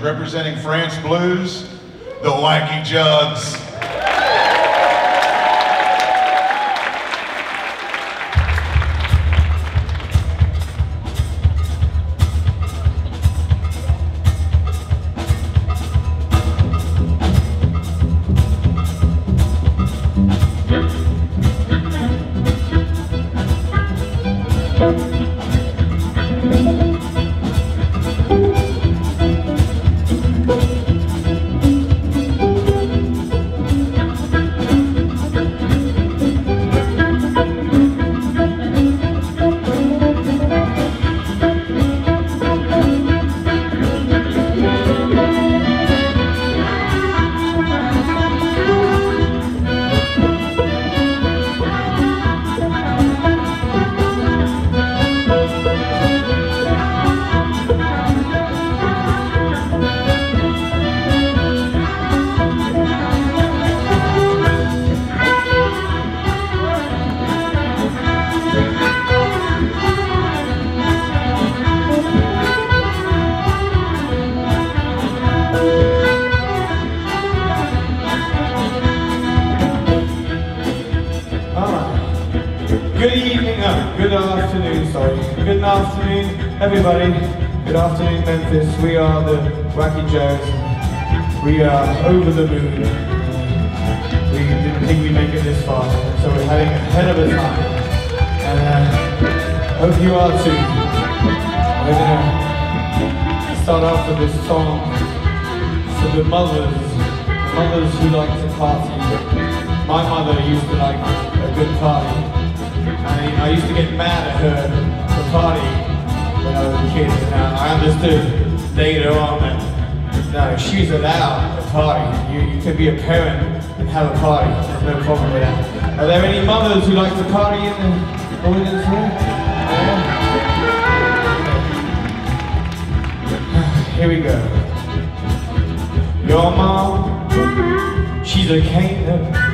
representing France Blues, the Wacky Jugs. Good evening, uh, good afternoon, sorry. Good afternoon, everybody. Good afternoon, Memphis. We are the Wacky Jugs. We are over the moon. We didn't think we'd make it this far, so we're having a hell of a time. And uh, hope you are too. We're gonna start off with this song for the mothers, mothers who like to party. My mother used to like a good party. I, used to get mad at her for party when I was a kid. Uh, I understood later on that no, she's allowed to party. You, you can be a parent and have a party. There's no problem with that. Are there any mothers who like to party in the audience here? Here we go. Your mom, she's a canaan.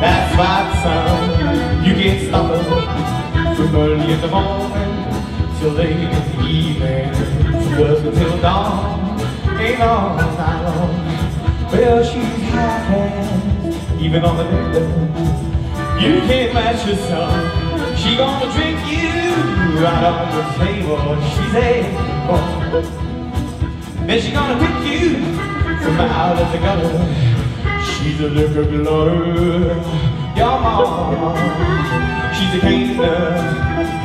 That's right, son. You can't stop her from early in the morning till late in the evening, from until dawn. Ain't all night long. Well, she's hands, even on the window. You can't match son. She gonna drink you right on the table. She's a oh. Then she gonna pick you from out of the gutter. She's a liquor blower. Your mom, she's a cancer.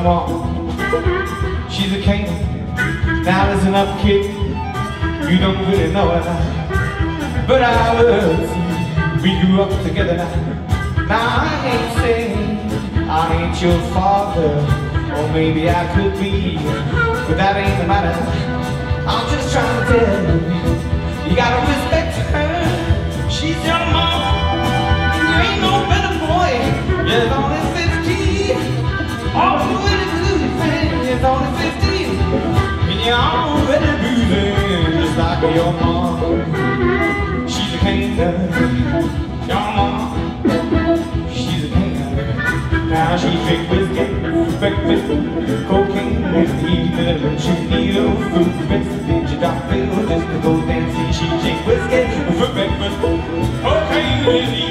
She's a canine. Now listen up, kid. You don't really know it, but I see. We grew up together now. Now I ain't saying I ain't your father, or maybe I could be, but that ain't the matter. I'm just trying to tell you, you gotta respect her. She's your mom. You ain't no better boy. You're your mom. She's a cancer. Your mom. She's a cancer. Now she drink whiskey, breakfast, cocaine, and even when she need a best did you not feel just to go dancing? She drink whiskey for breakfast, cocaine, and